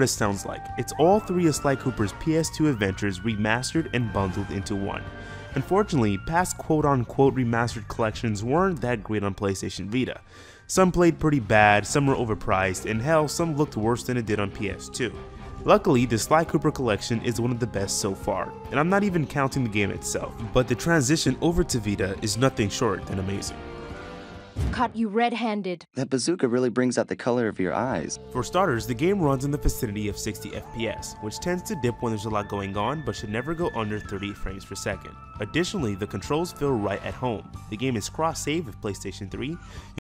what it sounds like. It's all three of Sly Cooper's PS2 adventures remastered and bundled into one. Unfortunately, past quote-unquote remastered collections weren't that great on PlayStation Vita. Some played pretty bad, some were overpriced, and hell, some looked worse than it did on PS2. Luckily, the Sly Cooper collection is one of the best so far, and I'm not even counting the game itself, but the transition over to Vita is nothing short than amazing. Caught you red-handed. That bazooka really brings out the color of your eyes. For starters, the game runs in the vicinity of 60 FPS, which tends to dip when there's a lot going on but should never go under 30 frames per second. Additionally, the controls feel right at home. The game is cross-save with PlayStation 3,